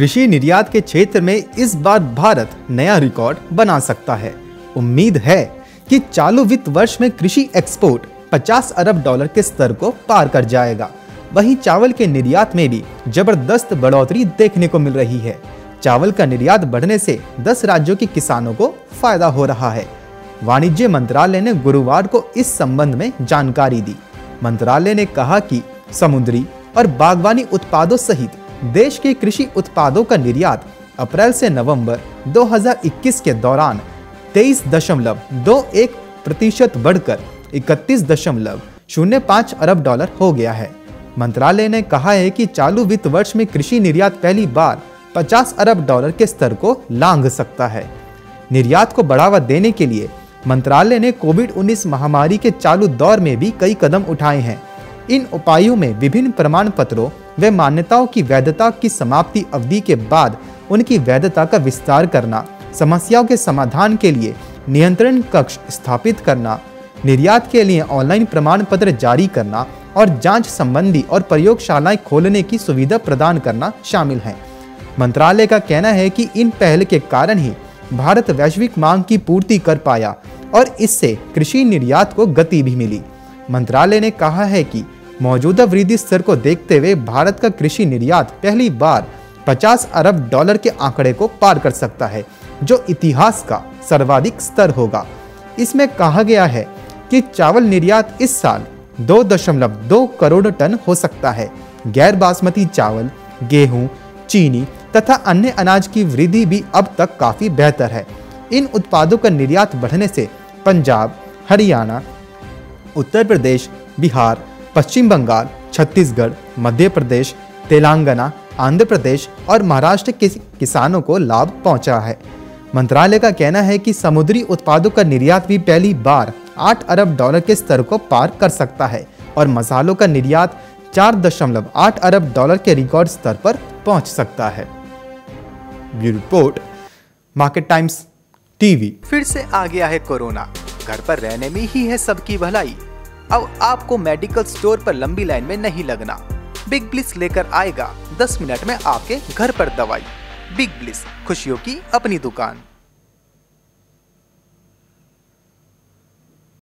कृषि निर्यात के क्षेत्र में इस बार भारत नया रिकॉर्ड बना सकता है। उम्मीद है कि चालू वित्त वर्ष में कृषि एक्सपोर्ट 50 अरब डॉलर के स्तर को पार कर जाएगा। वहीं चावल के निर्यात में भी ज़बरदस्त बढ़ोतरी देखने को मिल रही है। चावल का निर्यात बढ़ने से 10 राज्यों के किसानों को फ़ायदा हो रहा है। वाणिज्य मंत्रालय ने गुरुवार को इस संबंध में जानकारी दी। मंत्रालय ने कहा कि समुद्री और बागवानी उत्पादों सहित देश के कृषि उत्पादों का निर्यात अप्रैल से नवंबर 2021 के दौरान तेईस दशमलव दो एक प्रतिशत बढ़कर इकतीस दशमलव शून्य पाँच अरब डॉलर हो गया है। मंत्रालय ने कहा है कि चालू वित्त वर्ष में कृषि निर्यात पहली बार 50 अरब डॉलर के स्तर को लांघ सकता है। निर्यात को बढ़ावा देने के लिए मंत्रालय ने कोविड 19 महामारी के चालू दौर में भी कई कदम उठाए हैं। इन उपायों में विभिन्न प्रमाण पत्रों व मान्यताओं की वैधता की समाप्ति अवधि के बाद उनकी वैधता का विस्तार करना, समस्याओं के समाधान के लिए नियंत्रण कक्ष स्थापित करना, निर्यात के लिए ऑनलाइन प्रमाण पत्र जारी करना और जाँच संबंधी और प्रयोगशालाएँ खोलने की सुविधा प्रदान करना शामिल है। मंत्रालय का कहना है कि इन पहल के कारण ही भारत वैश्विक मांग की पूर्ति कर पाया और इससे कृषि निर्यात को गति भी मिली। मंत्रालय ने कहा है कि मौजूदा वृद्धि स्तर को देखते हुए भारत का कृषि निर्यात पहली बार 50 अरब डॉलर के आंकड़े को पार कर सकता है, जो इतिहास का सर्वाधिक स्तर होगा। इसमें कहा गया है कि चावल निर्यात इस साल 2.2 करोड़ टन हो सकता है। गैर बासमती चावल, गेहूँ, चीनी तथा अन्य अनाज की वृद्धि भी अब तक काफ़ी बेहतर है। इन उत्पादों का निर्यात बढ़ने से पंजाब, हरियाणा, उत्तर प्रदेश, बिहार पश्चिम बंगाल, छत्तीसगढ़, मध्य प्रदेश, तेलंगाना, आंध्र प्रदेश और महाराष्ट्र के किसानों को लाभ पहुँचा है। मंत्रालय का कहना है कि समुद्री उत्पादों का निर्यात भी पहली बार 8 अरब डॉलर के स्तर को पार कर सकता है और मसालों का निर्यात 4.8 अरब डॉलर के रिकॉर्ड स्तर पर पहुँच सकता है। Report, Market Times TV. फिर से आ गया है कोरोना। घर पर रहने में ही है सबकी भलाई। अब आपको मेडिकल स्टोर पर लंबी लाइन में नहीं लगना। बिग ब्लिस लेकर आएगा। 10 मिनट में आपके घर पर दवाई। बिग ब्लिस खुशियों की अपनी दुकान।